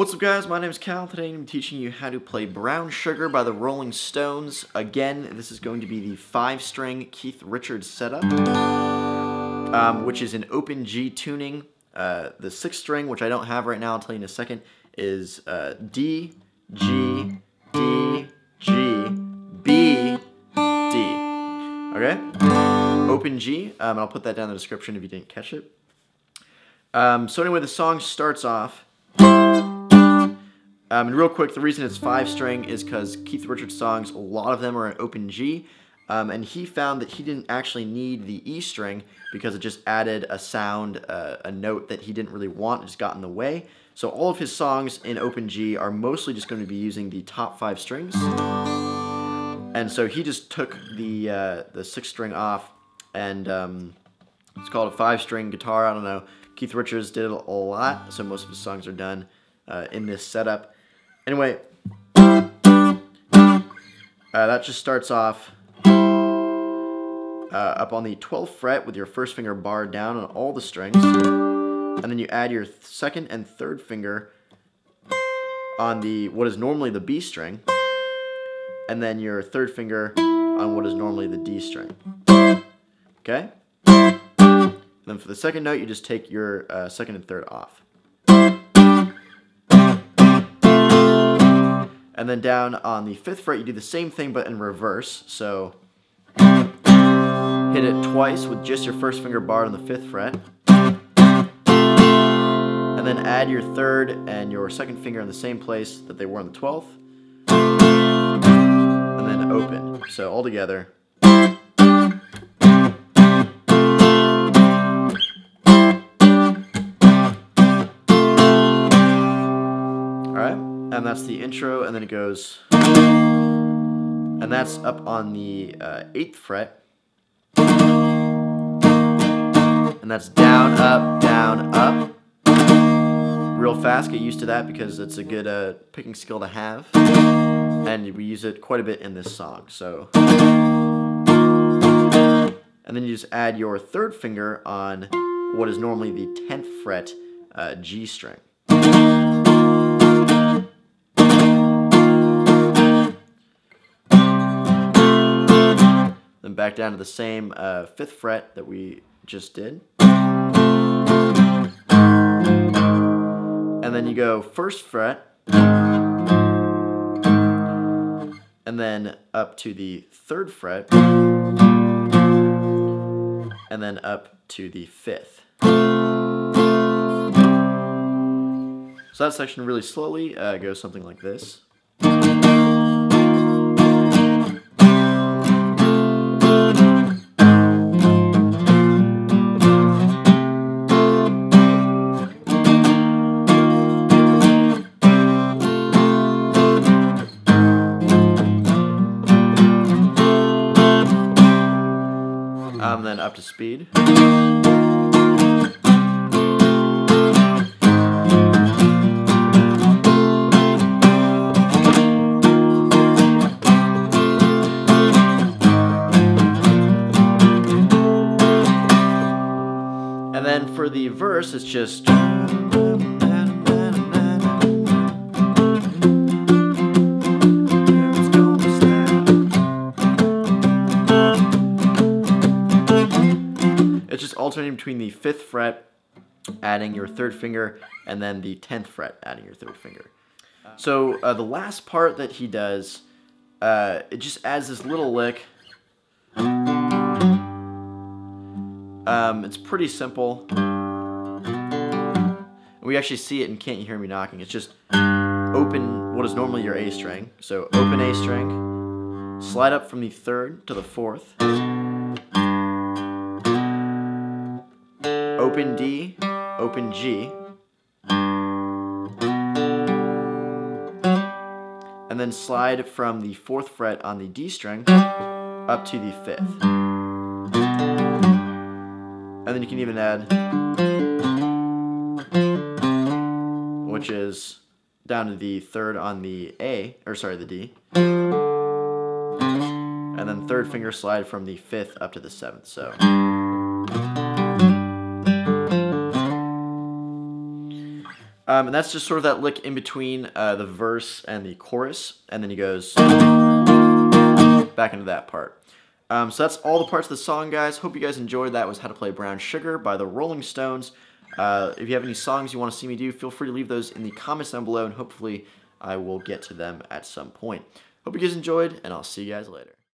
up guys, my name is Cal. Today I'm teaching you how to play Brown Sugar by the Rolling Stones. Again, this is going to be the five string Keith Richards setup, um, which is an open G tuning. Uh, the sixth string, which I don't have right now, I'll tell you in a second, is uh, D, G, D, G, B, D. Okay? Open G, um, I'll put that down in the description if you didn't catch it. Um, so anyway, the song starts off um, and real quick, the reason it's five string is because Keith Richards songs, a lot of them are in open G. Um, and he found that he didn't actually need the E string because it just added a sound, uh, a note that he didn't really want, just got in the way. So all of his songs in open G are mostly just going to be using the top five strings. And so he just took the uh, the sixth string off, and um, it's called a five string guitar. I don't know. Keith Richards did it a lot, so most of his songs are done uh, in this setup. Anyway, uh, that just starts off uh, up on the 12th fret with your first finger barred down on all the strings. And then you add your second and third finger on the what is normally the B string. And then your third finger on what is normally the D string. Okay? And then for the second note, you just take your uh, second and third off. And then down on the fifth fret, you do the same thing but in reverse. So hit it twice with just your first finger barred on the fifth fret. And then add your third and your second finger in the same place that they were on the 12th. And then open. So all together. And that's the intro, and then it goes, and that's up on the uh, 8th fret, and that's down, up, down, up, real fast, get used to that because it's a good uh, picking skill to have, and we use it quite a bit in this song, so, and then you just add your third finger on what is normally the 10th fret uh, G string. Back down to the same uh, fifth fret that we just did. And then you go first fret, and then up to the third fret, and then up to the fifth. So that section really slowly uh, goes something like this. Um, then up to speed. And then for the verse, it's just... alternating between the fifth fret, adding your third finger, and then the tenth fret, adding your third finger. So uh, the last part that he does, uh, it just adds this little lick. Um, it's pretty simple. We actually see it and Can't You Hear Me Knocking. It's just open what is normally your A string. So open A string, slide up from the third to the fourth, open D, open G, and then slide from the fourth fret on the D string up to the fifth. And then you can even add, which is down to the third on the A, or sorry, the D. And then third finger slide from the fifth up to the seventh, so. Um, and that's just sort of that lick in between uh, the verse and the chorus, and then he goes back into that part. Um, so that's all the parts of the song, guys. Hope you guys enjoyed. That was How to Play Brown Sugar by the Rolling Stones. Uh, if you have any songs you want to see me do, feel free to leave those in the comments down below, and hopefully I will get to them at some point. Hope you guys enjoyed, and I'll see you guys later.